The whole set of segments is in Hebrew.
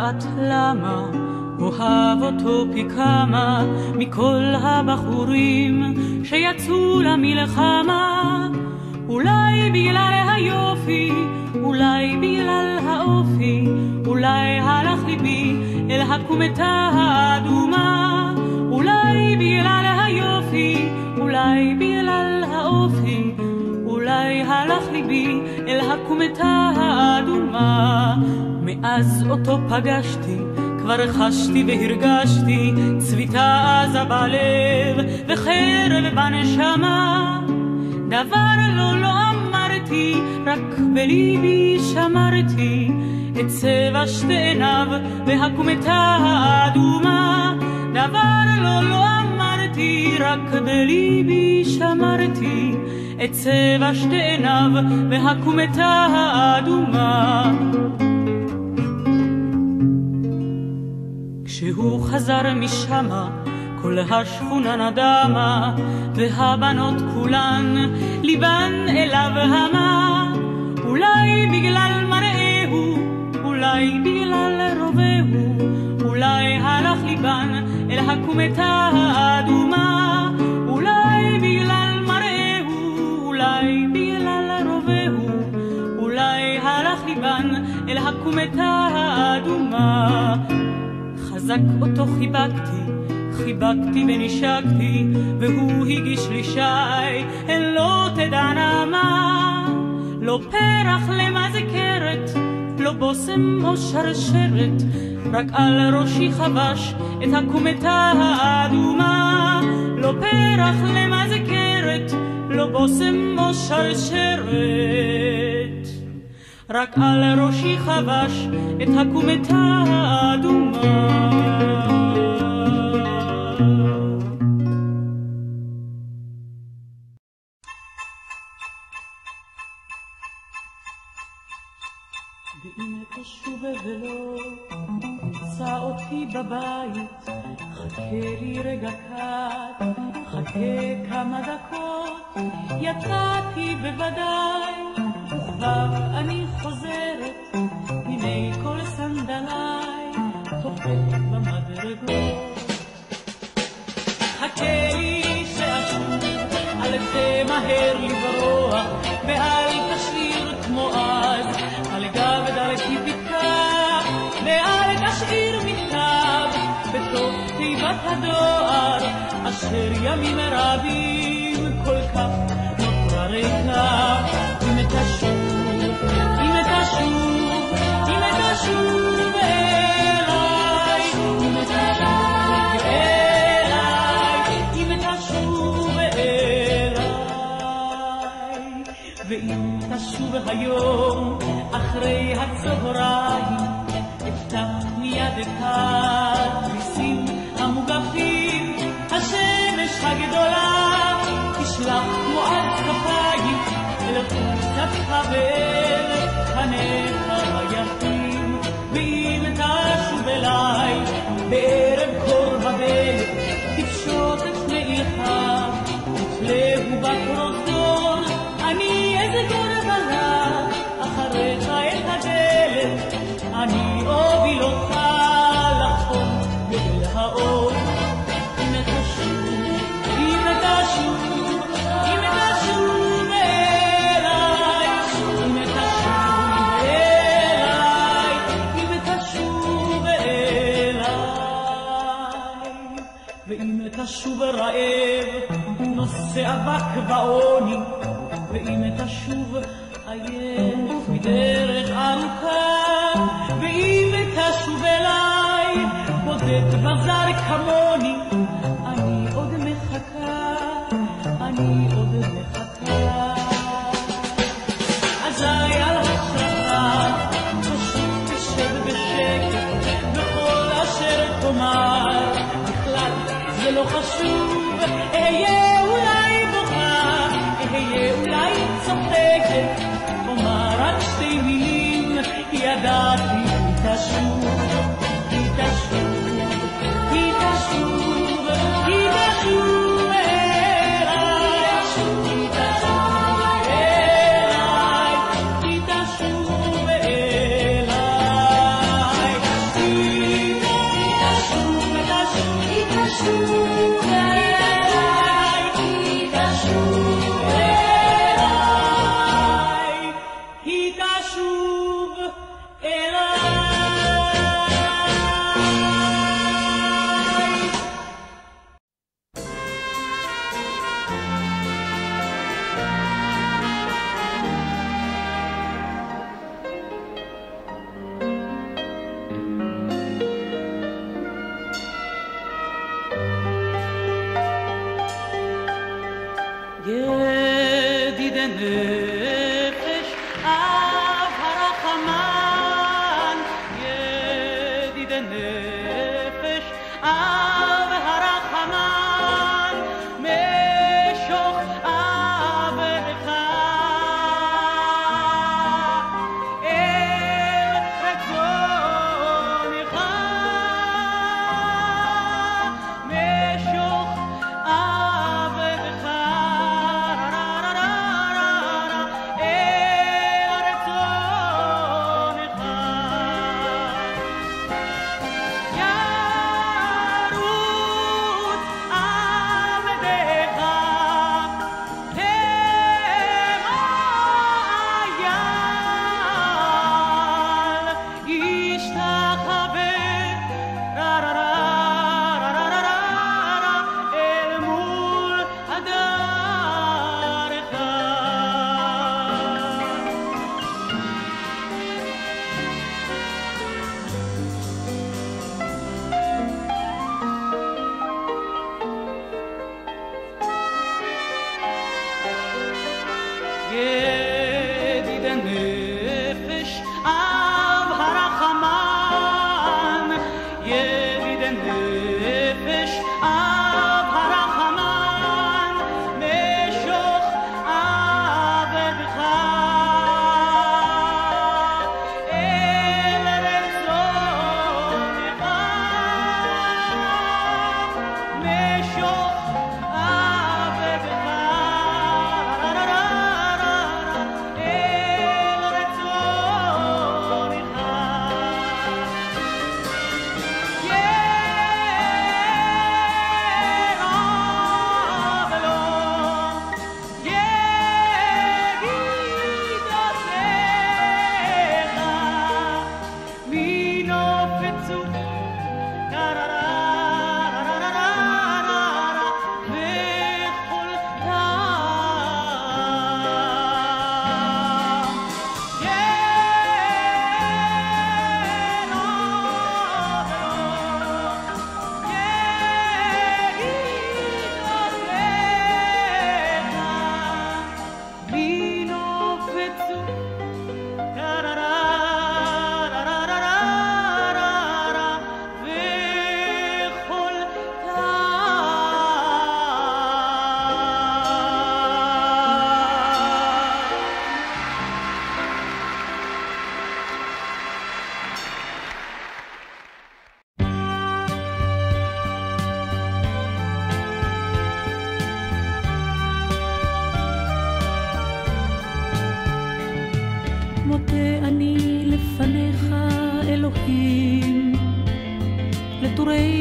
יודעת למה אוהב אותו פי כמה מכל הבחורים שיצאו למלחמה. אולי בגלל היופי, אולי בגלל האופי, אולי הלך ליבי אל הקומתה האדומה. אולי בגלל היופי, אולי בגלל האופי, אולי הלך ליבי אל הקומתה האדומה. מאז אותו פגשתי, כבר חשתי והרגשתי צביתה עזה בלב וחרב בנשמה. דבר לא לא אמרתי, רק בליבי שמרתי את צבע שתי עיניו והקומתה האדומה. דבר לא לא אמרתי, רק בליבי שמרתי את צבע שתי עיניו והקומתה האדומה. כשהוא חזר משמה, כל השכונה נדמה, והבנות כולן, ליבן אליו המה. אולי בגלל מראהו, אולי בגלל רובהו, אולי הלך ליבן אל הקומתה האדומה. אולי בגלל מראהו, אולי בגלל רובהו, אולי הלך ליבן אל הקומתה האדומה. חזק אותו חיבקתי, חיבקתי ונשקתי, והוא הגיש לי שי, הן לא תדענה מה. לא פרח למזכרת, לא בושם או שרשרת, רק על ראשי חבש את הקומתה האדומה. לא פרח למזכרת, לא בושם או שרשרת. רק על ראשי חבש את הקומתה האדומה. ואם קט, חכה כמה דקות, יצאתי בוודאי, וכבר אני חוזרת, הנה כל סנדליי, תופק במדרגות. חכה לי שאשוב, אל תמהר לברוח, ואל תשאיר כמו אז, על גב דרכי תתקע, ואל תשאיר מכתב, בתוך תיבת הדואר, אשר ימים רבים כל כך נותרה ריקה, היום אחרי הצהריים, אפתח מיד את התריסים המוגפים, השמש הגדולה תשלח כמו עד כפיים אל חולצתך ואל פניך היפים, ואם תשוב אליי בערב קור הבלב, תפשוט את מעילך, תתלהו בפרוזדור, רעב, נושא אבק ועוני, ואם תשוב עייף dideni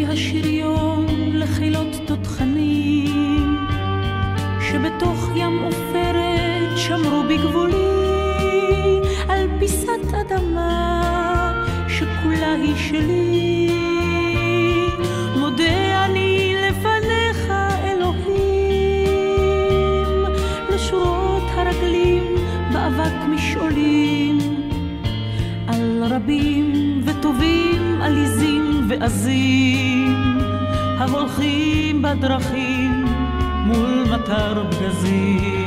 השריון לחילות תותחנים, שבתוך ים עופרת שמרו בגבולי על פיסת אדמה שכולה היא שלי. עזים ההולכים בדרכים מול מטר פגזים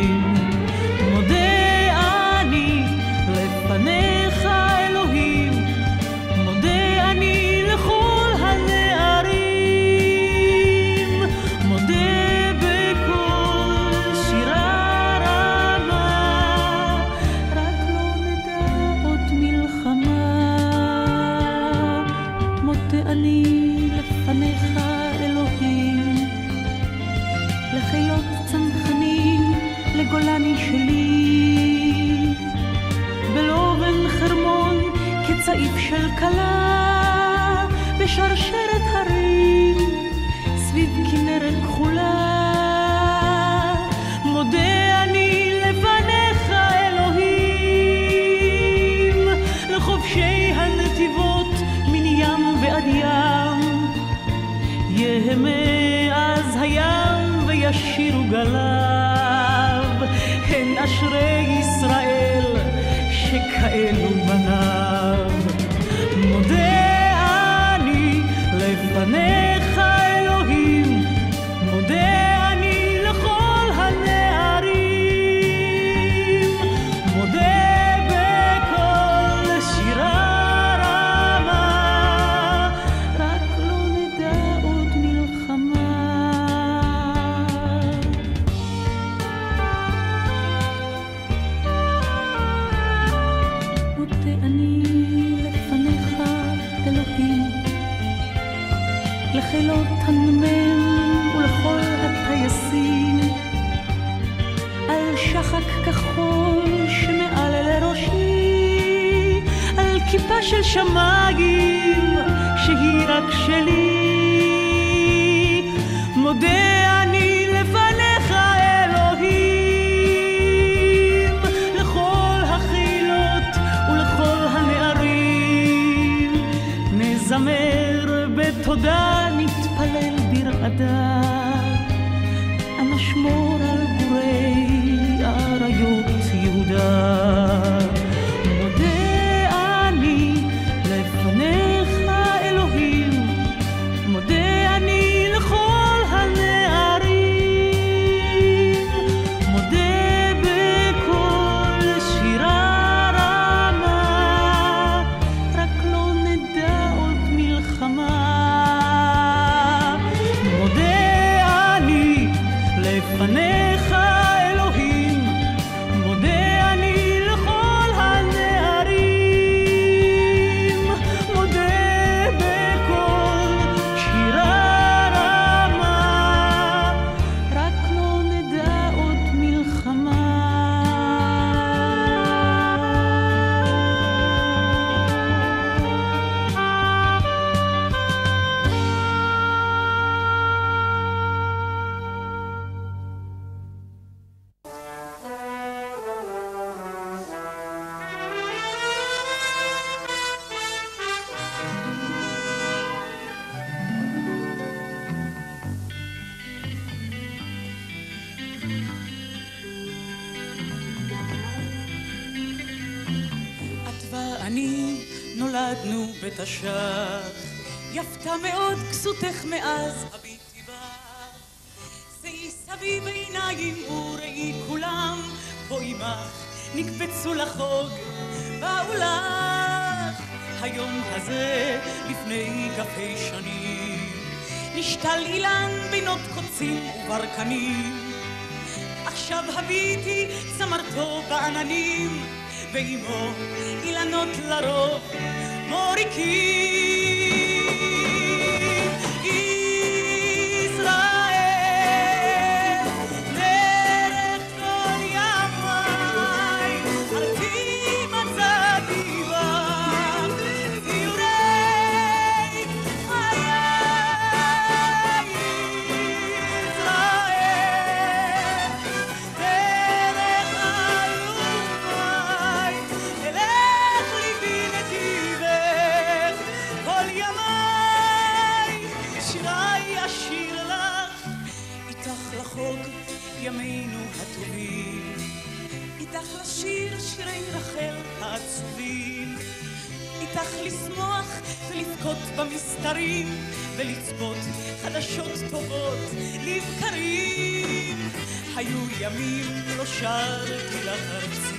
במסתרים ולצפות חדשות טובות לבקרים. היו ימים לא שרתי לך ארצי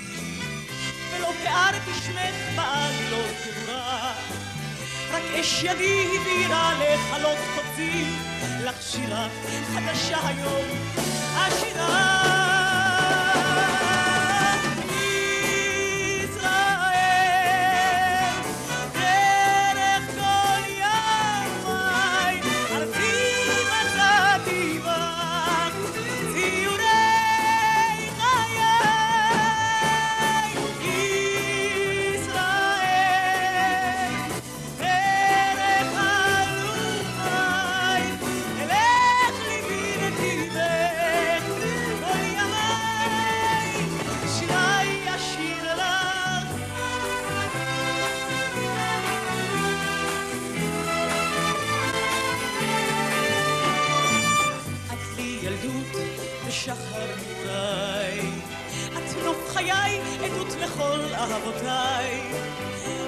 ולא תיארתי שמך בעלילות גבורה רק אש ידי הבהירה לחלות קוצים לך שירה חדשה היום השירה אהבותיי,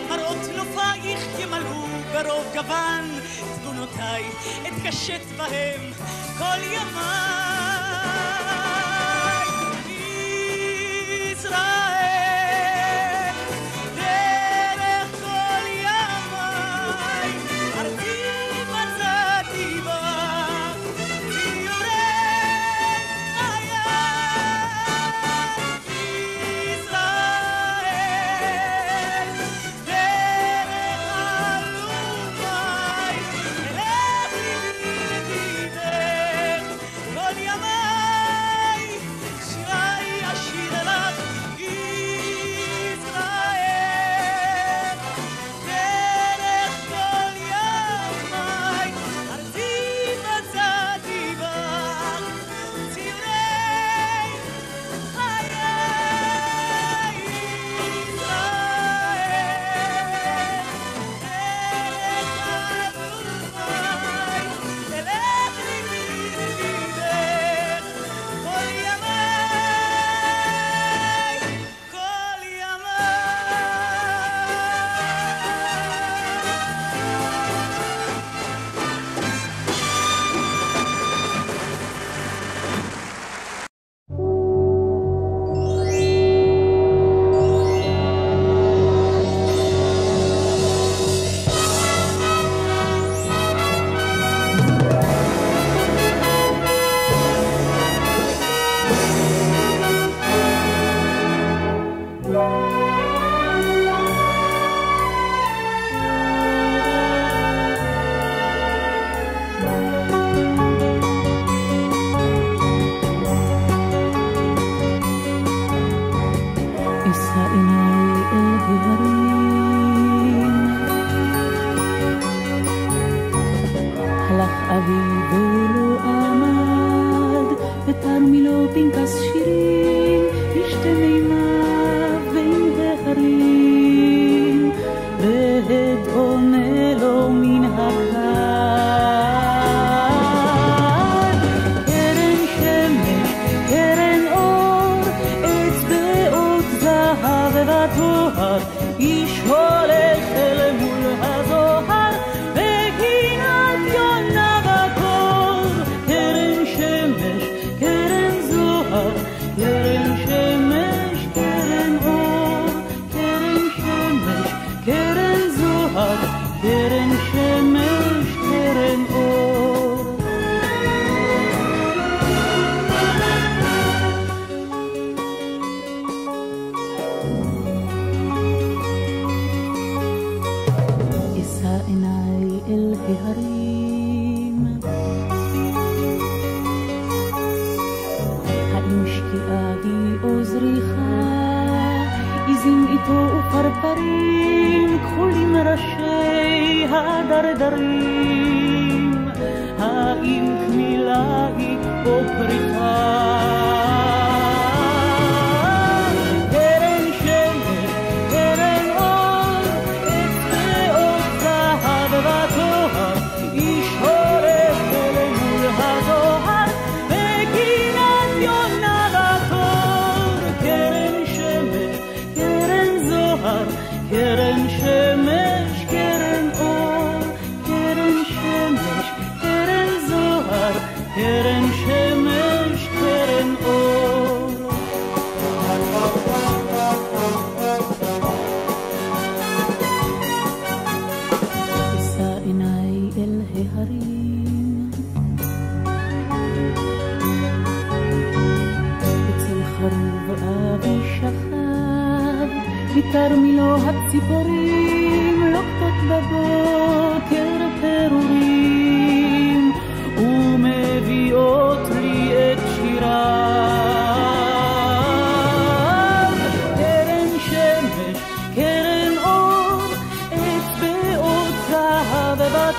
מראות נופייך ימלאו ברוב גוון, תמונותיי אתקשט בהם כל ימיי. סוער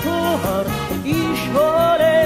թող ինչ որ է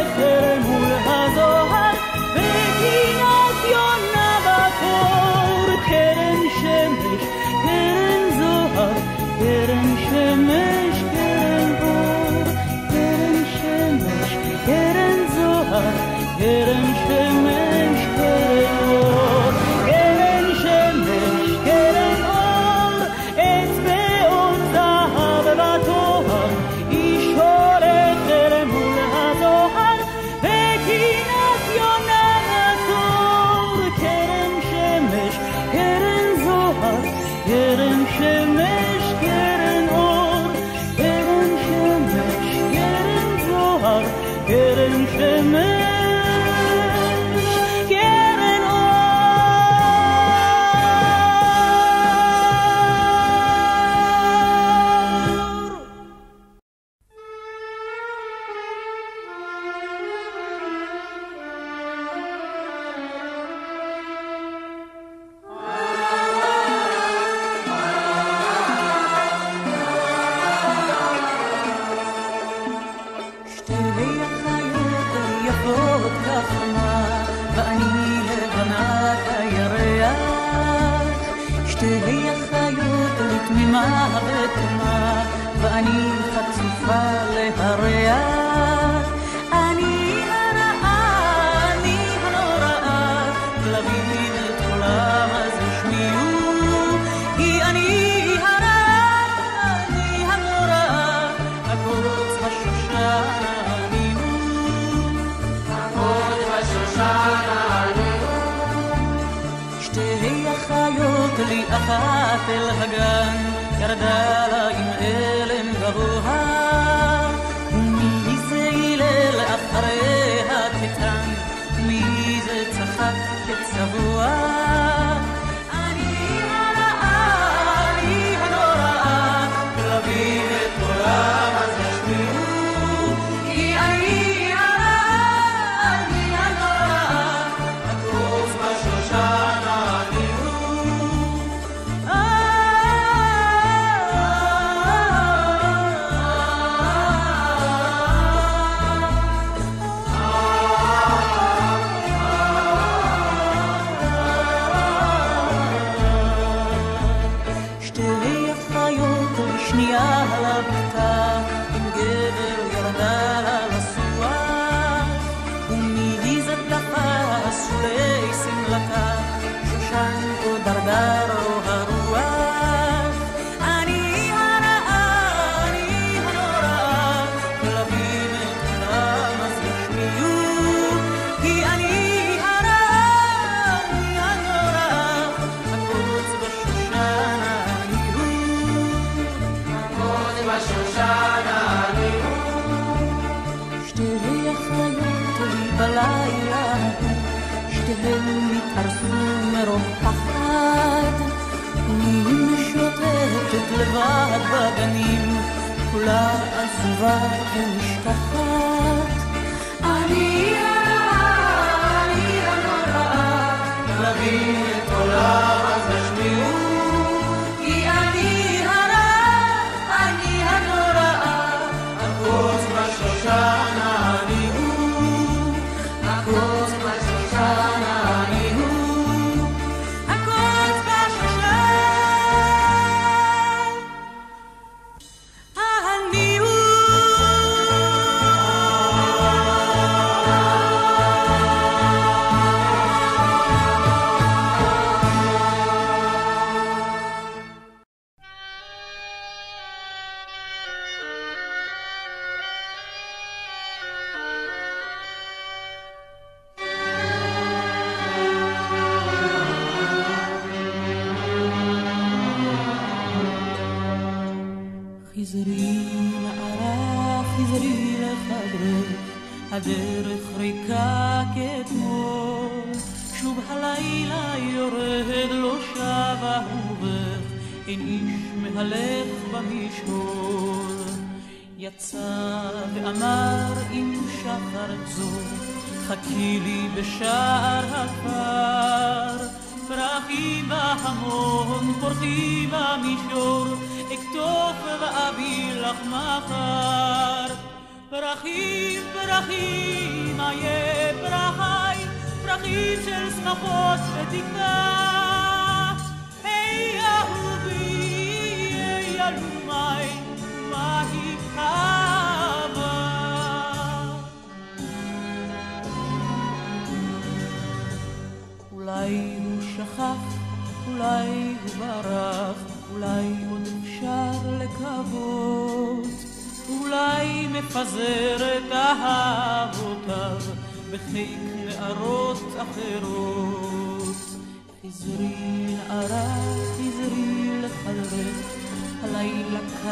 כולה עזובה ונשכחת. אני הנורא, אני הנורא, נביא את עולם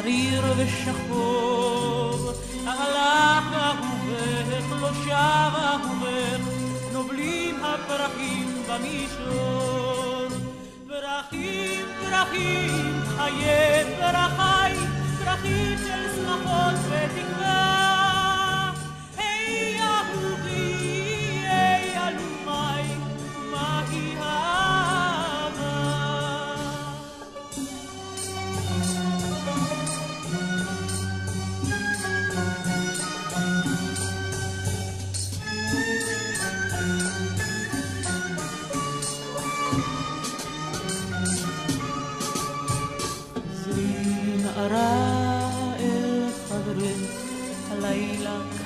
קריר ושחור, הלך אהובך, לא שב אהובך, נובלים הפרחים במישור. פרחים, פרחים, חיי פרחי, פרחים של שמחות ותקווה.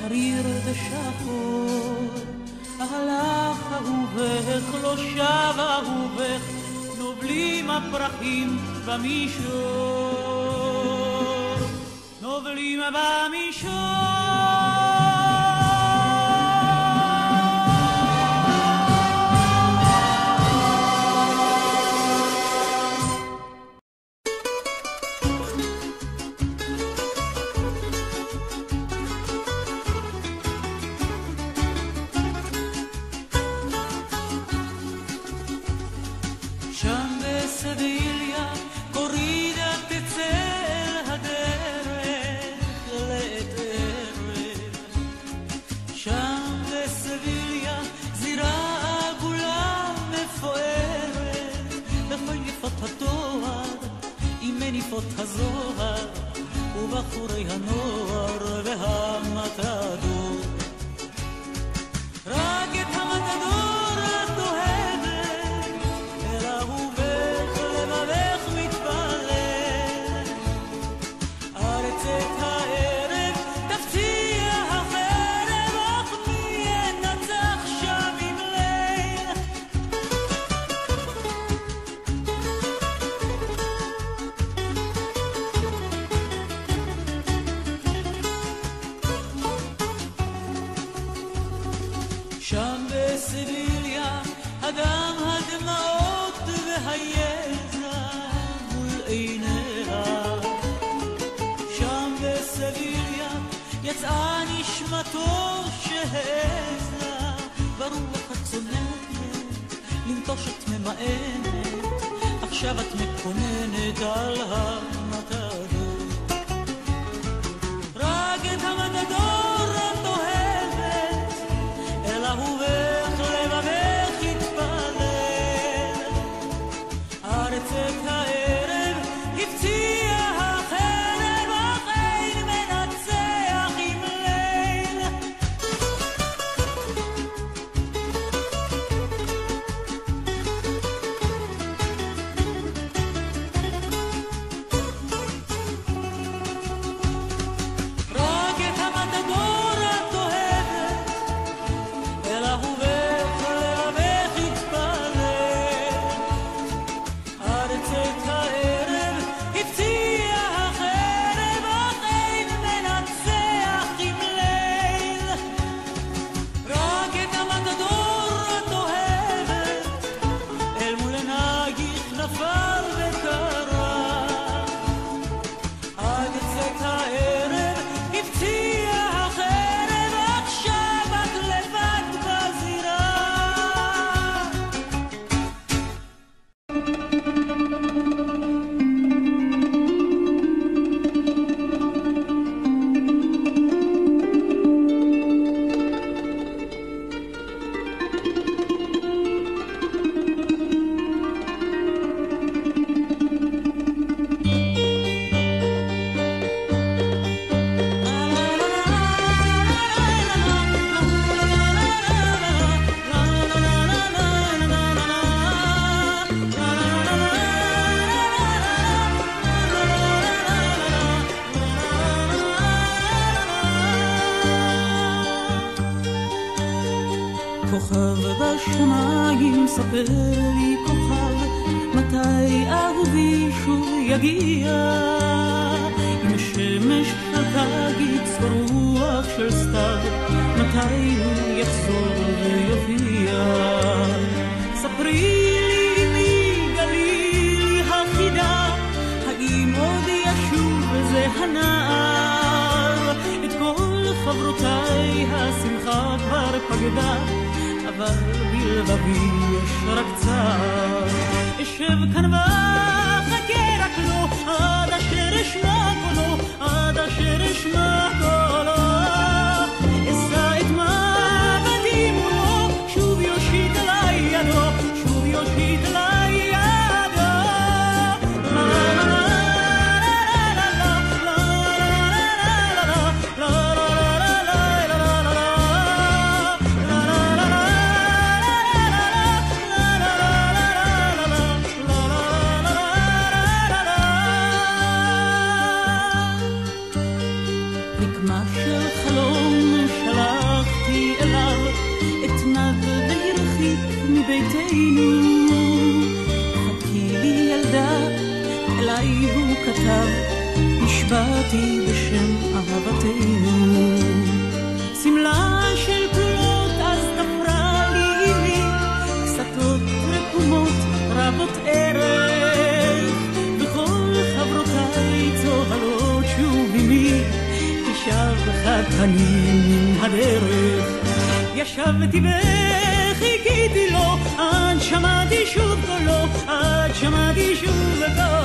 הריר ושחור, הלך אהובך, לא שב אהובך, נובלים הפרחים במישור, נובלים במישור. עכשיו השבעתי בשם אהבתנו. שמלה של פלולות אז תפרה לי אימי, קסתות רקומות רבות ערך, וכל חברותיי צוהלות שוב אימי, תשאר חד פנים מן הדרך. ישבתי וחיכיתי לו, עד שמעתי שוב קולו, עד שמעתי שוב אותו.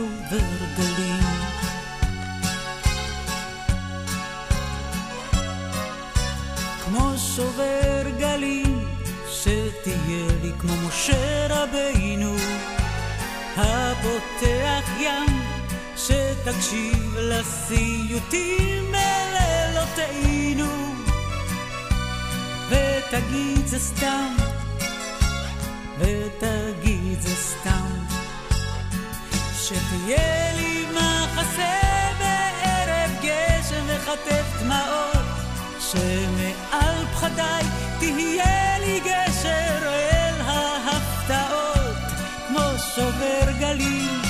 שובר גלים. כמו שובר גלים, שתהיה לי כמו משה רבינו, הפותח ים, שתקשיב לסיוטים בלילותינו, ותגיד זה סתם, ותגיד זה סתם, שתהיה לי מחסה בערב גשם וחטף דמעות. שמעל פחדיי תהיה לי גשר אל ההפתעות, כמו שובר גלים,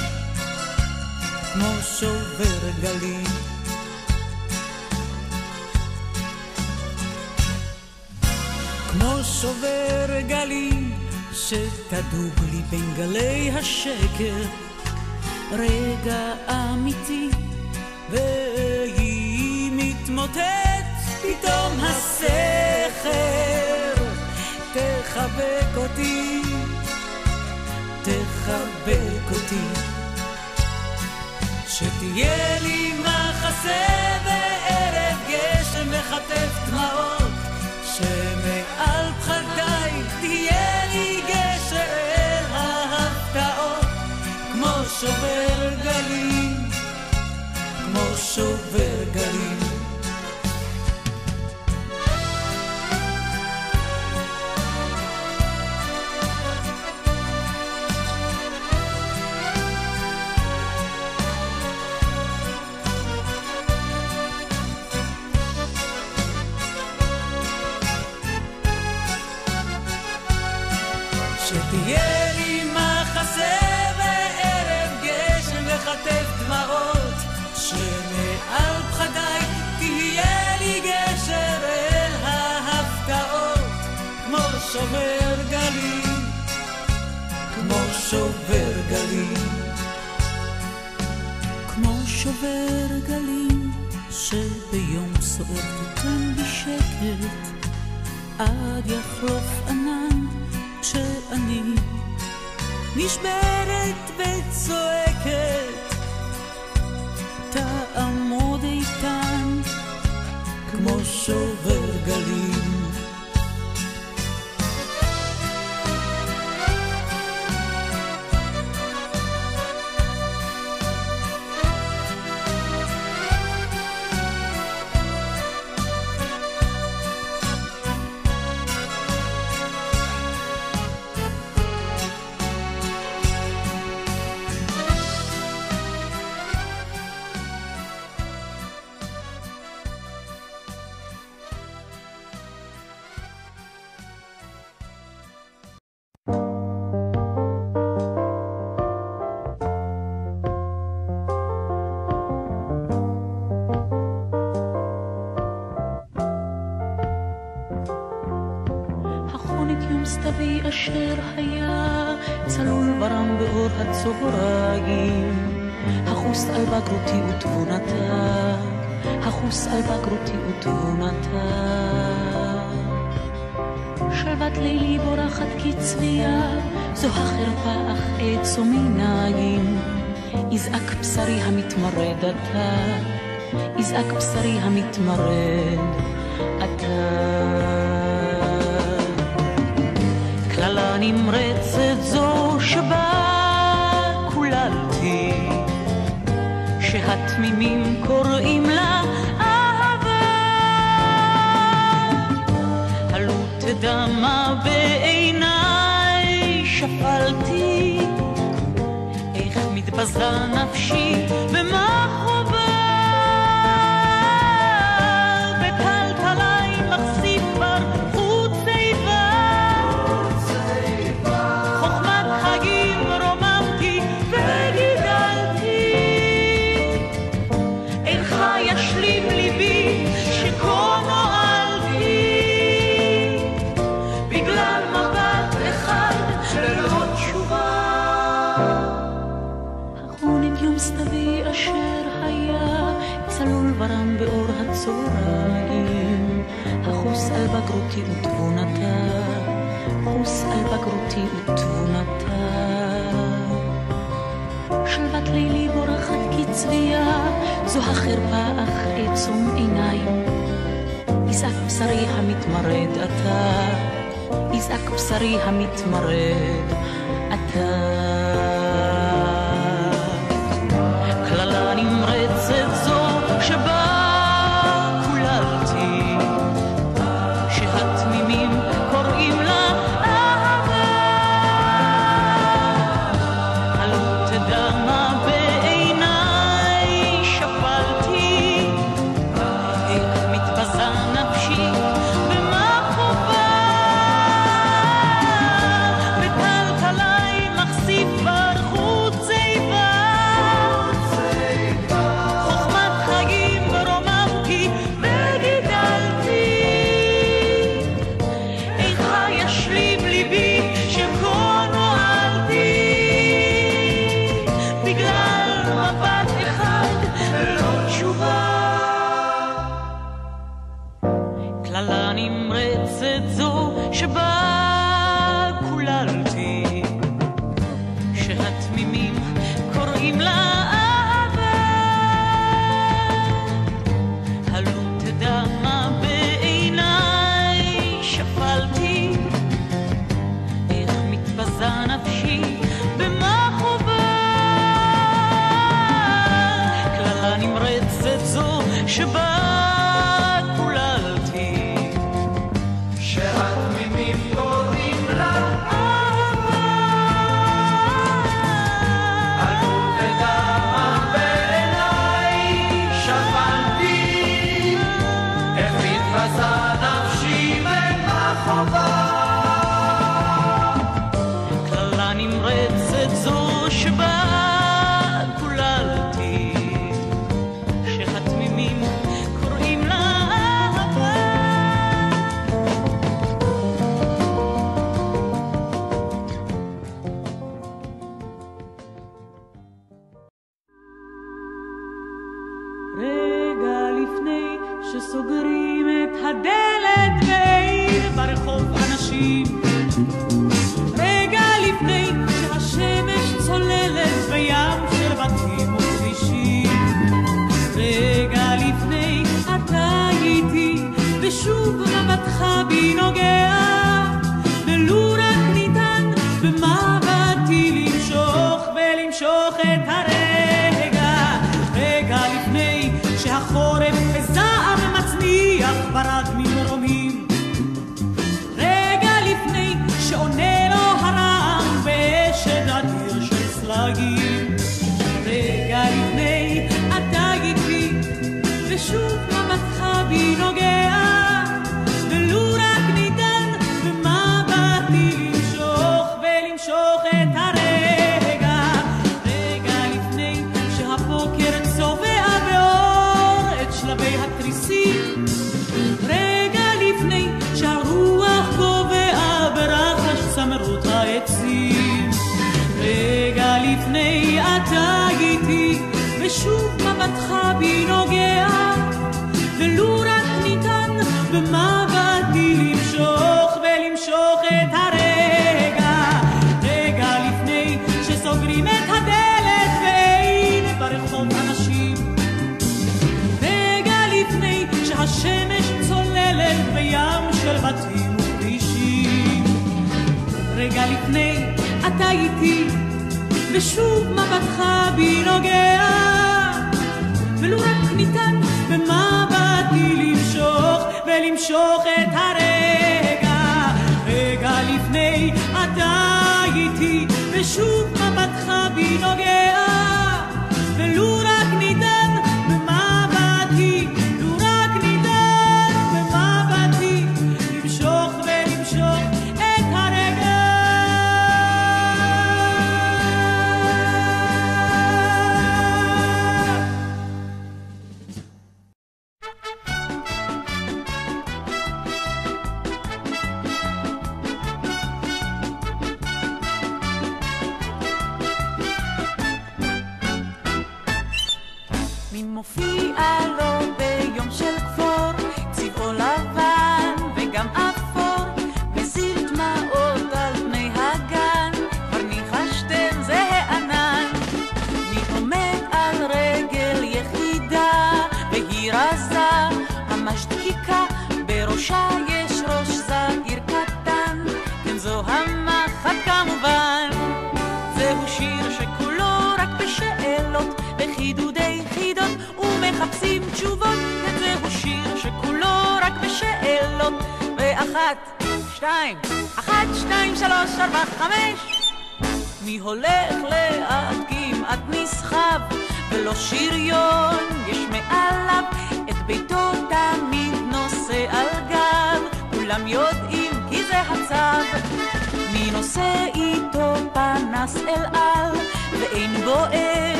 כמו שובר גלים. כמו שובר גלים, שתדוג לי בין גלי השקר, רגע אמיתי, והיא מתמוטטת. פתאום הסכר תחבק אותי, תחבק אותי. שתהיה לי מחסה בערב גשם וחטף דמעות, שמעל פחדיי שובר גלים, כמו שובר גלים. שובר גלים, כמו שובר גלים, שביום סוער תיתן בי שקט, עד יחלוף ענן. כשאני נשברת וצועקת, תעמוד איתן כמו שובר גלים. יזעק בשרי המתמרד אתה. קללה נמרצת זו שבה קוללתי, שהתמימים קוראים לה אהבה. עלו תדמה בעיניי שפלתי, איך מתבזה נפשי יזעק בשרי המתמרד אתה.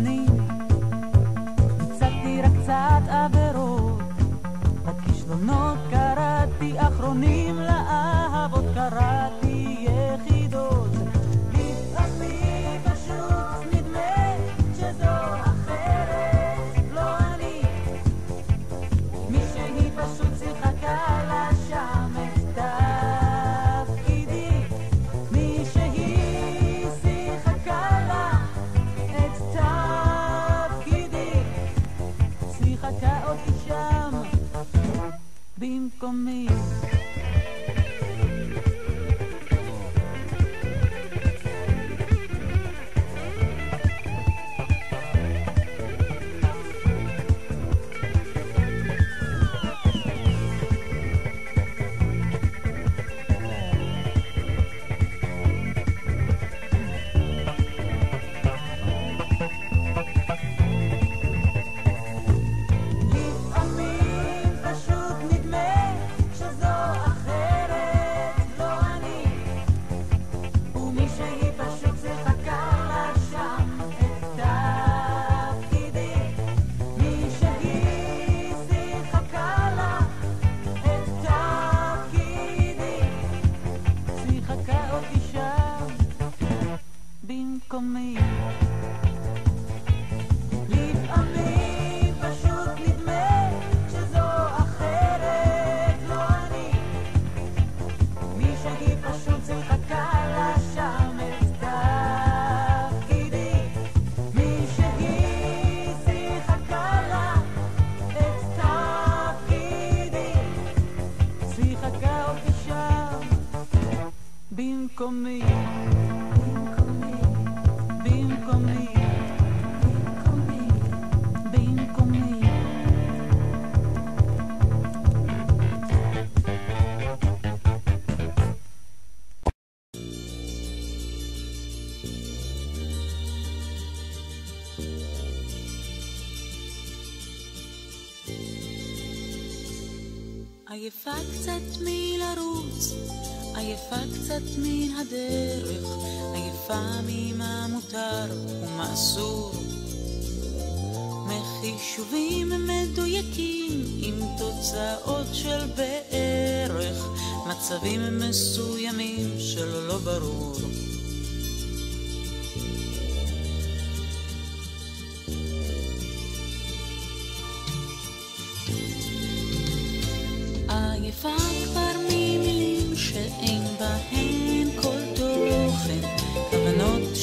אני. הצגתי רק קצת עבירות, בכישלונות קראתי, אחרונים לאהבות. קראתי conmigo. עייפה קצת מן הדרך, עייפה ממה מותר ומה אסור.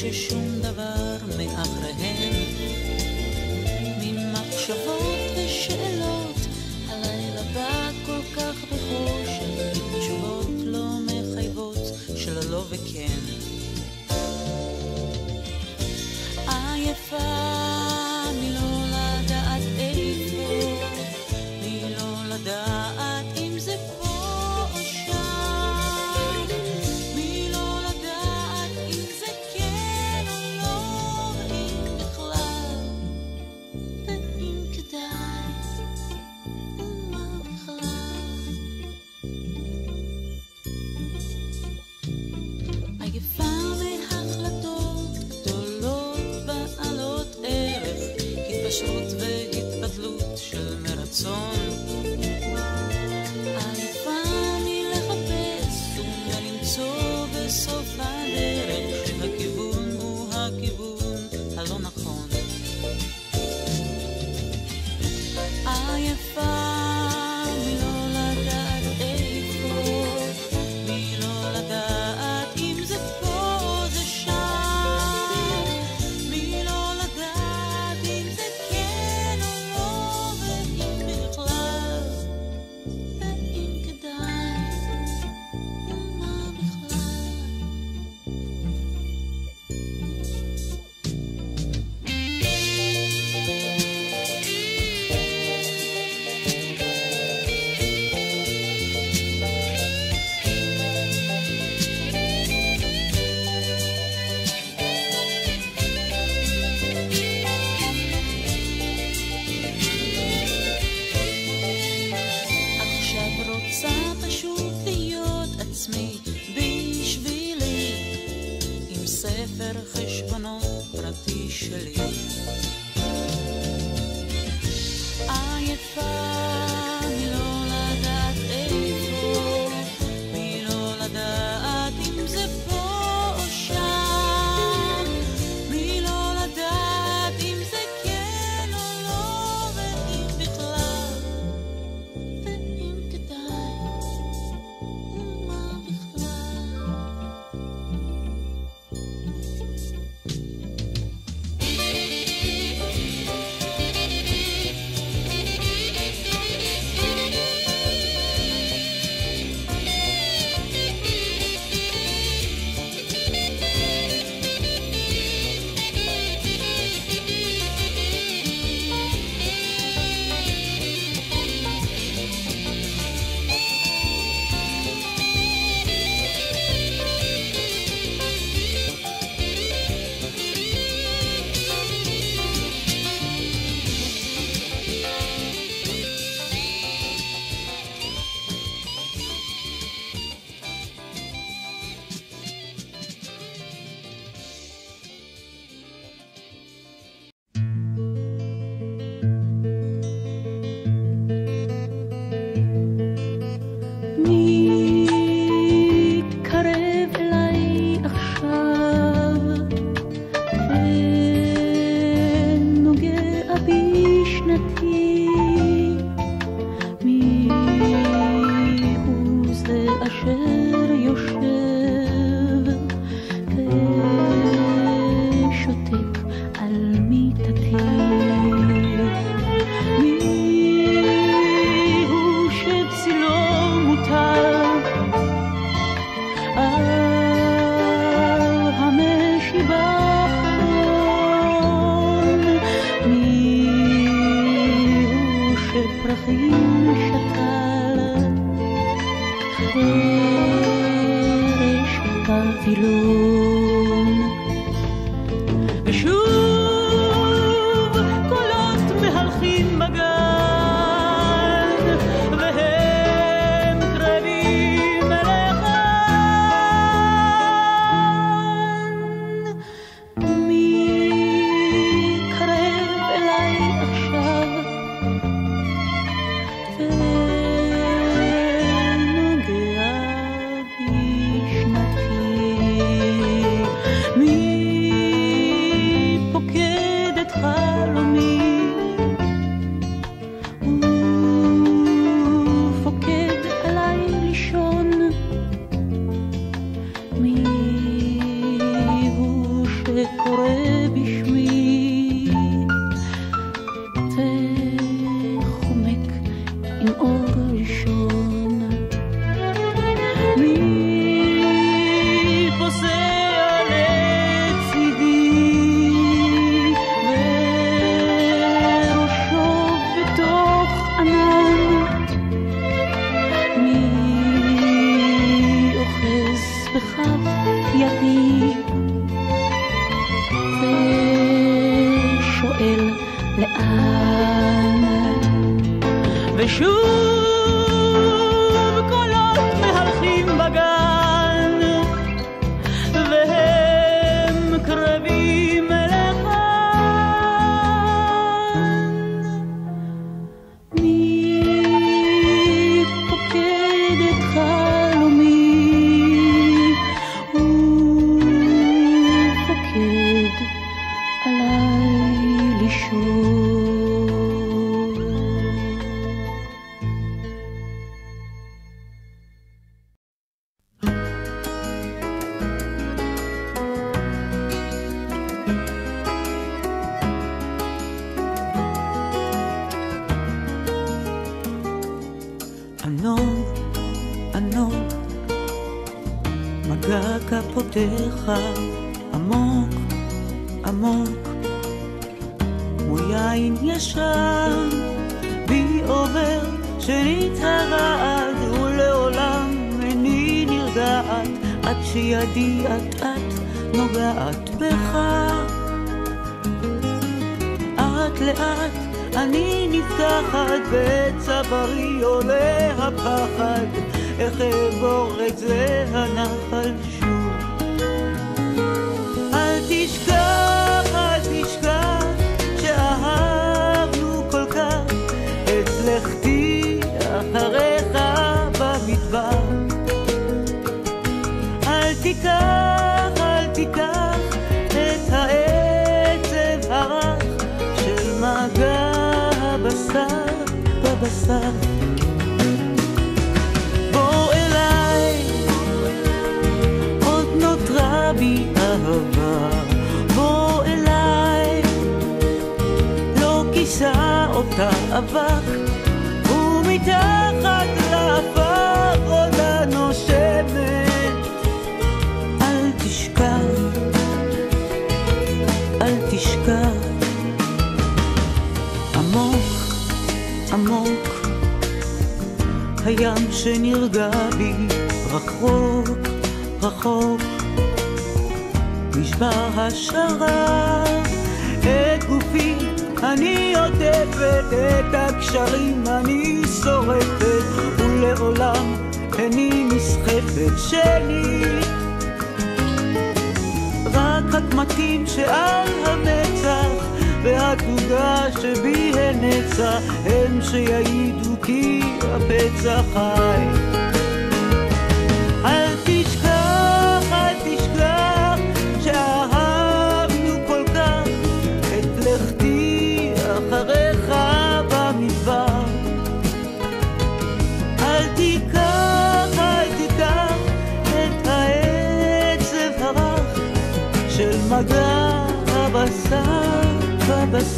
jejum.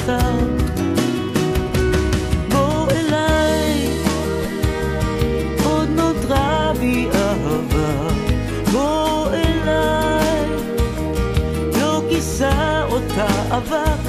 myself. בוא אליי, עוד נותרה בי אהבה. בוא אליי, לא כיסה אותה אבק.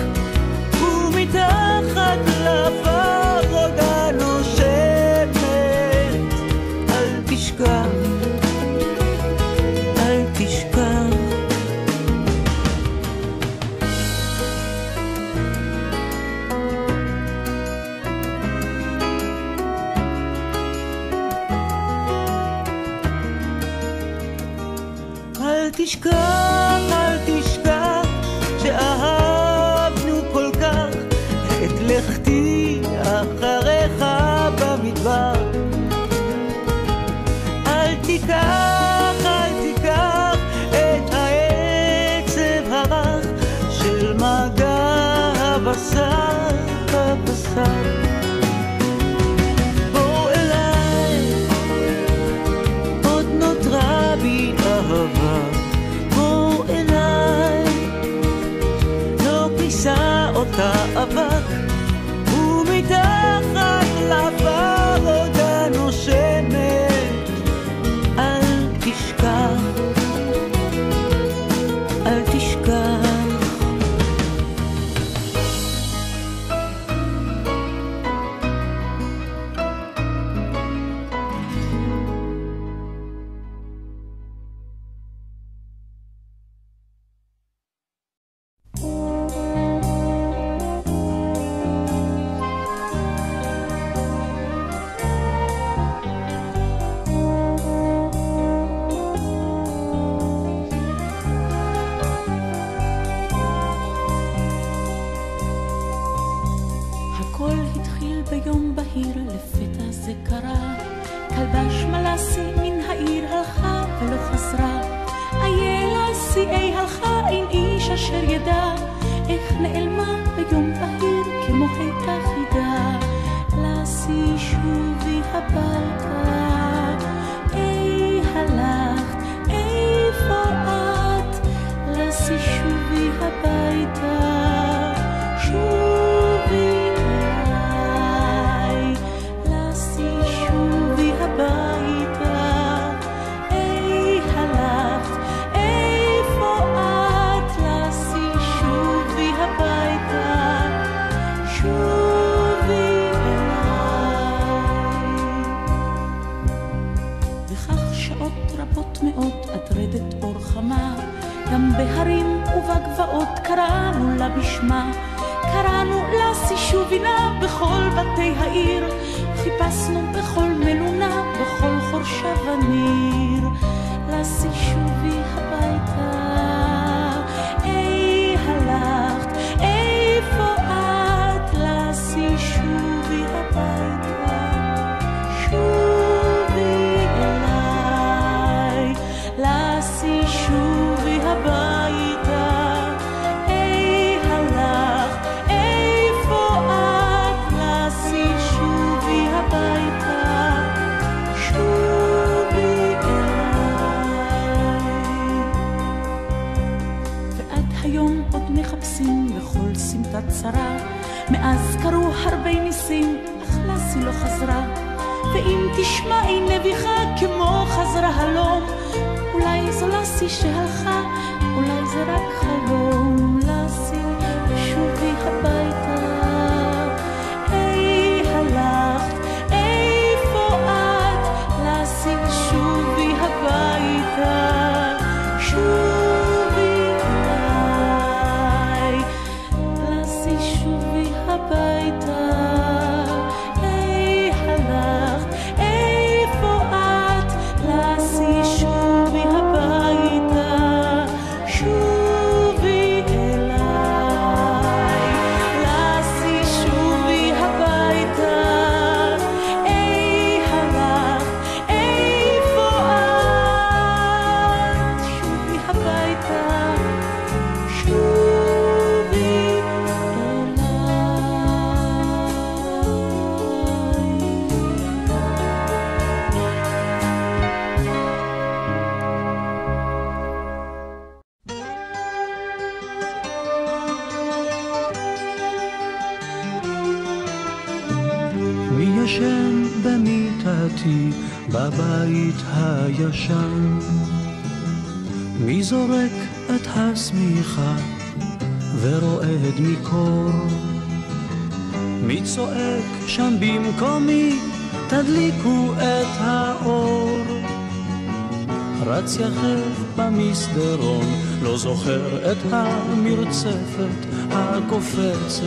קיץ יחף במסדרון, לא זוכר את המרצפת הקופצת.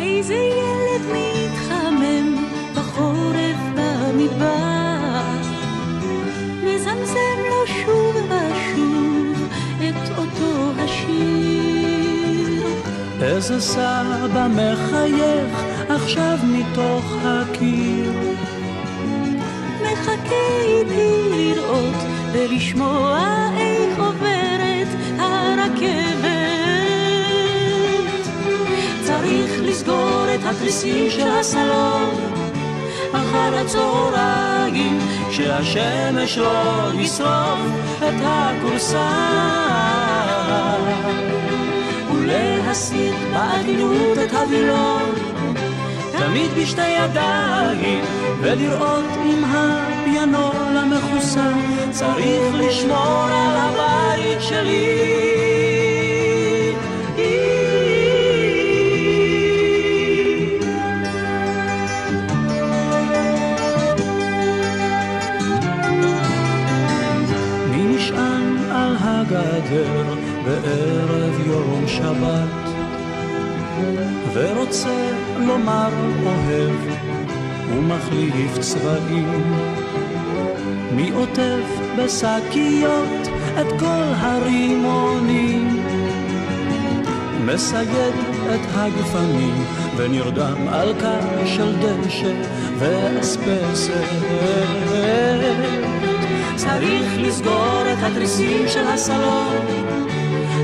איזה ילד מתחמם בחורף במדבר, מזמזם לו שוב ושוב את אותו השיר. איזה סבא מחייך עכשיו מתוך הקיר. איתי לראות ולשמוע איך עוברת הרכבת. צריך לסגור את התריסים של הסלון אחר הצהריים, שהשמש לא ישרוף את הכורסה. ולהסיט בעדינות את הווילון, תמיד בשתי ידיים, ולראות אם הפיאנול המכוסה צריך לשמור על הבית שלי. בערב יום שבת ורוצה לומר אוהב ומחליף צבעים מי עוטף בשקיות את כל הרימונים? מסייד את הגפנים ונרדם על קר של דשא ואספסת. צריך לסגור את התריסים של הסלון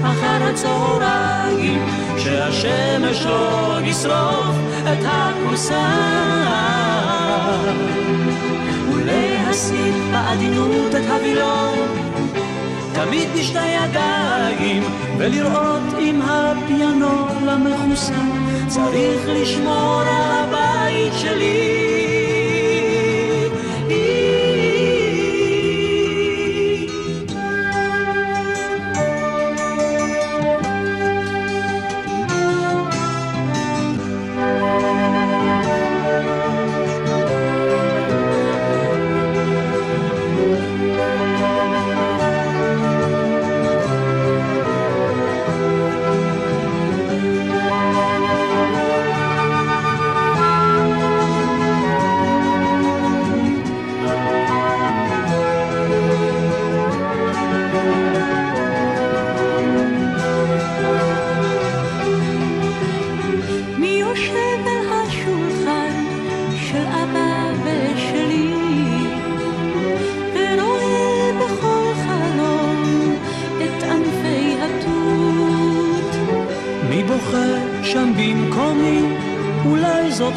אחר הצהריים שהשמש לא ישרוף הכורסה ולהסיט בעדינות את הווילון. תמיד בשתי ידיים ולראות אם הפיאנול המכוסה צריך לשמור על הבית שלי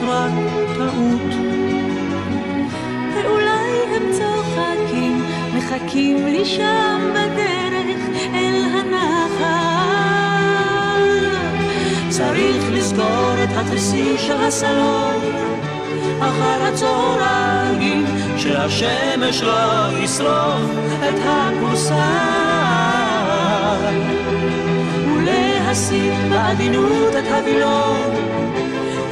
רק טעות. ואולי הם צוחקים, מחכים לי שם בדרך אל הנחל. צריך לסגור את התריסים של הסלון אחר הצהריים, שהשמש לא ישרוף את הכורסה. ולהסיט בעדינות את הווילון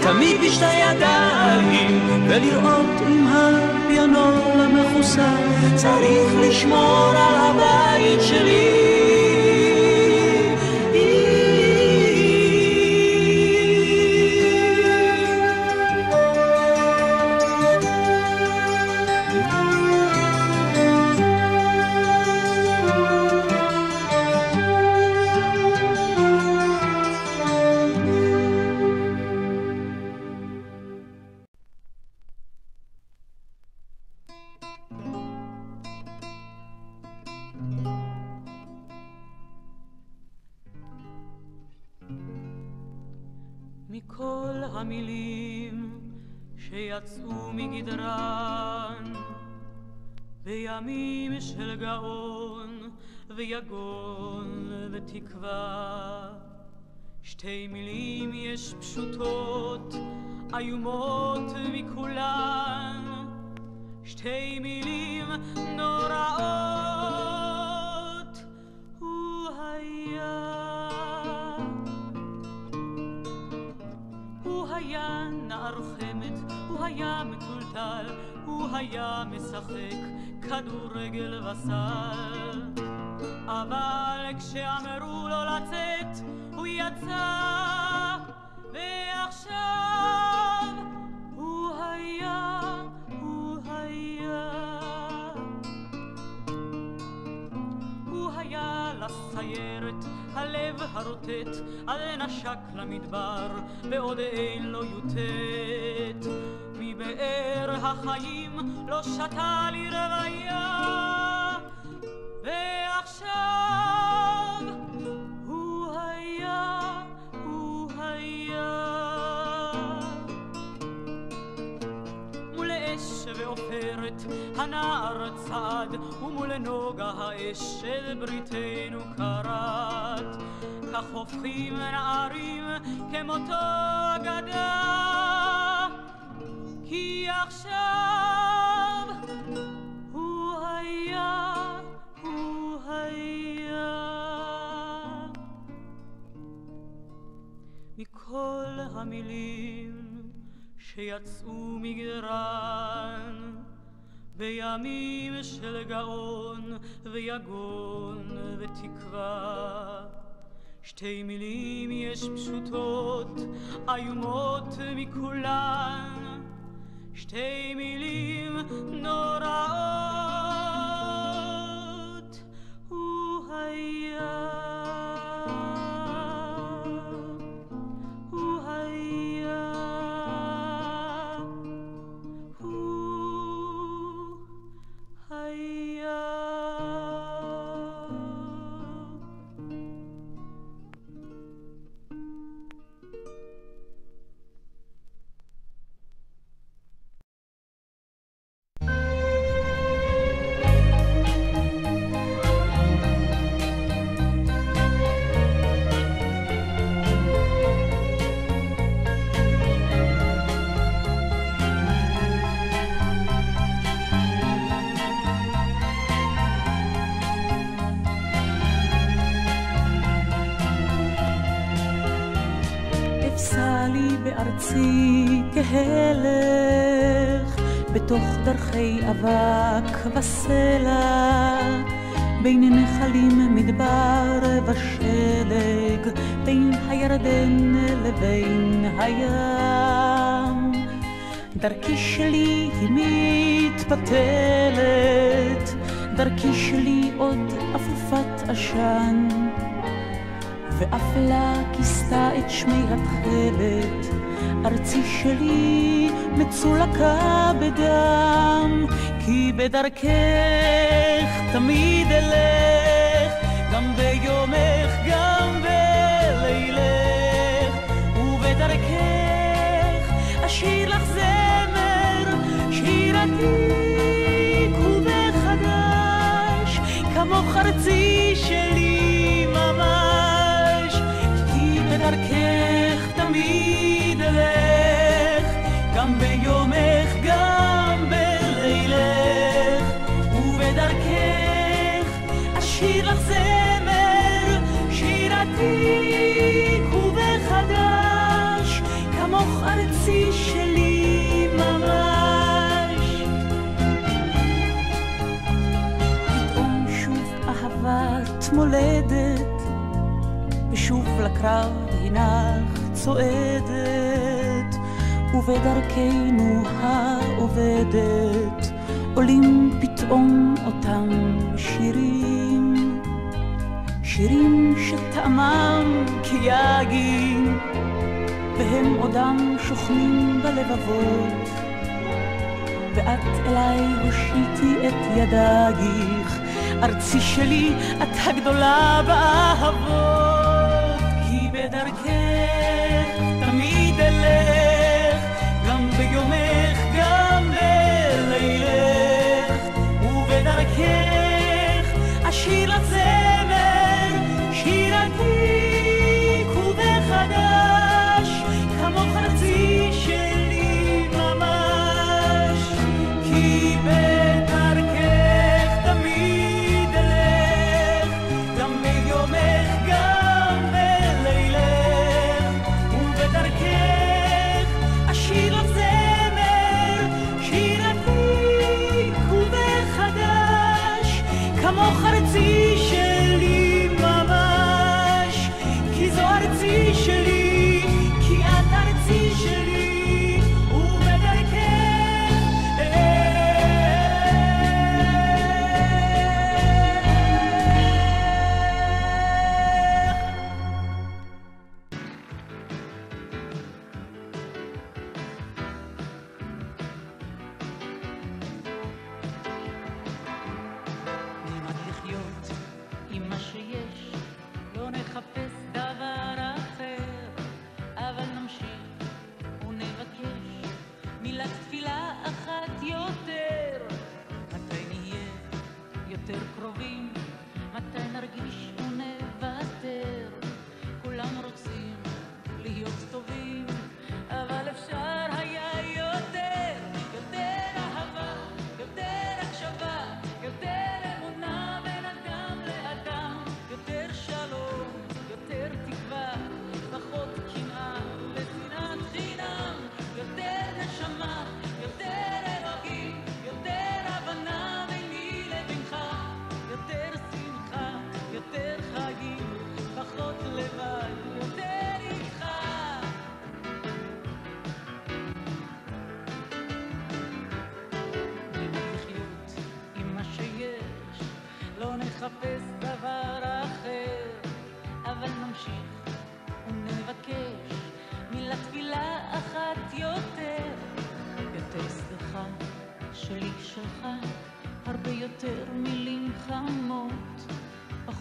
תמיד בשתי ידיים, ולראות אם הפיאנול המכוסה צריך לשמור על הבית שלי. ויגון ותקווה. שתי מילים יש פשוטות, איומות מכולן. שתי מילים נוראות. הוא היה. הוא היה נער חמד, הוא היה מטולטל, הוא היה משחק כדורגל וסל. אבל כשאמרו לו לצאת, הוא יצא, ועכשיו הוא היה, הוא היה. הוא היה לסיירת, הלב חרוטט, על נשק למדבר, ועוד אין לו יוטט. מבאר החיים לא שתה לי רוויה, ועכשיו הוא היה, הוא היה. מול אש ועופרת הנער צעד, ומול נוגה האש של בריתנו כרת. כך הופכים נערים כמותו אגדה, כי הוא היה, הוא היה. מכל המילים שיצאו מגדרן בימים של גאון ויגון ותקווה. שתי מילים יש פשוטות, איומות מכולן, שתי מילים נוראות. בין נחלים מדבר ושלג, בין הירדן לבין הים. דרכי שלי היא מתפתלת, דרכי שלי עוד אפופת עשן. ואפלה כיסתה את שמי התכלת, ארצי שלי מצולקה בדם, כי בדרכך תמיד אלך, גם ביומך, גם בלילך, ובדרכך אשיר לך זמר, שיר עתיק ובחדש, כמוך ארצי שלי ממש, כי בדרכך תמיד אלך, גם ביומך, עתיק ובחדש, כמוך ארצי שלי ממש. פתאום שוב אהבת מולדת, ושוב לקרב הנך צועדת, ובדרכנו העובדת עולים פתאום אותם שירים, שירים שטעמם כיגים, והם עודם שוכנים בלבבות. ואת אליי הושיטי את ידייך, ארצי שלי, את הגדולה באהבות,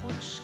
what's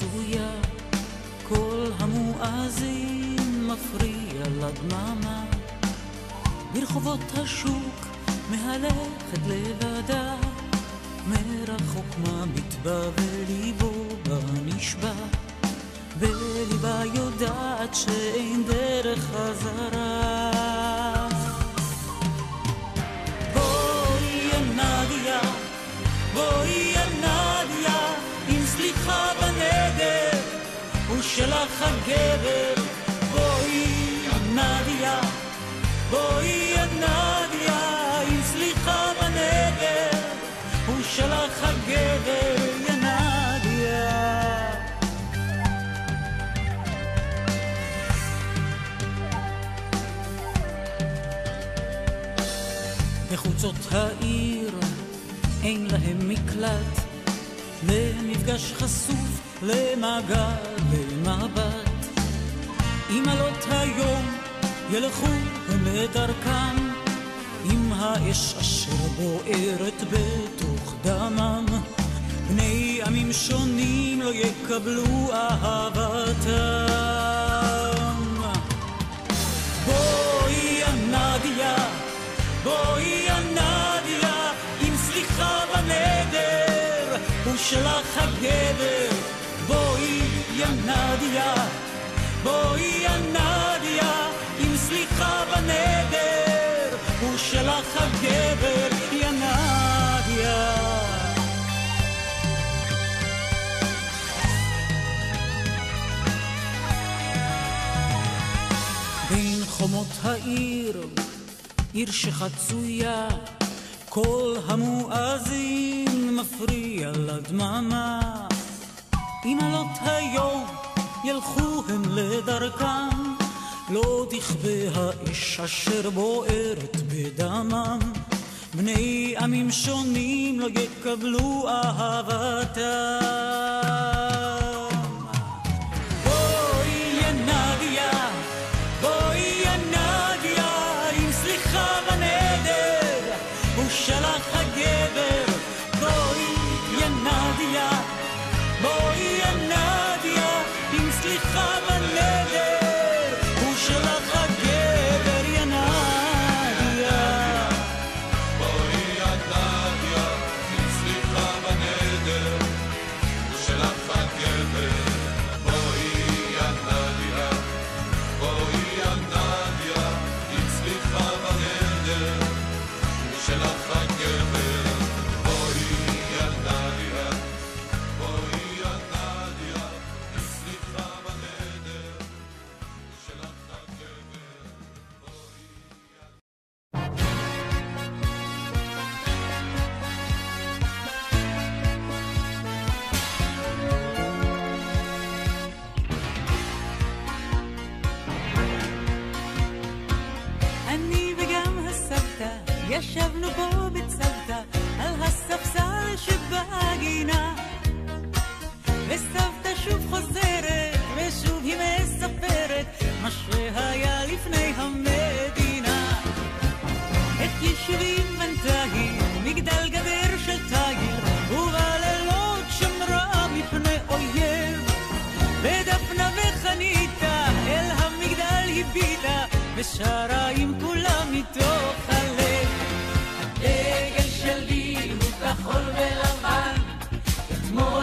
שחצויה, קול המואזין מפריע לדממה. ברחובות השוק מהלכת לבדה, מרחוק מביט בה וליבו בה נשבע, וליבה יודעת שאין דרך חזרה. הגבר, יא נדיה. בחוצות העיר אין להם מקלט למפגש חשוף, למגע, למבט. אם עלות היום ילכו הם לדרכם, עם האש אשר בוערת בתוך דמם. בני עמים שונים לא יקבלו אהבתם. בואי יא נדיה, בואי יא נדיה, עם סליחה בנדר, הוא שלך הגבר. בואי יא נדיה, בואי יא נדיה, עם סליחה בנדר, שלך הגבר, יא נדיה. בין חומות העיר, עיר שחצויה, קול המואזין מפריע לדממה. אם עלות היום ילכו הם לדרכם, לא תכבה האש אשר בוערת בדמם. בני עמים שונים לא יקבלו אהבתם. היה לפני המדינה. איך יושבים בינתיים מגדל גדר של תיל, ובלילות שמרה מפני אויב. ודפנה וחניתה אל המגדל הביטה, ושרה עם כולם מתוך הלב. הדגל שלי הוא כחול ולבן, אתמול